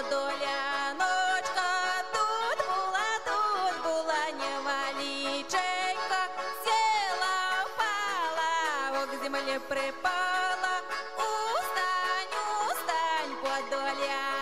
доля подоляночка, тут була, тут була неваличенька, села, впала, к земле припала, устань, устань, подоля.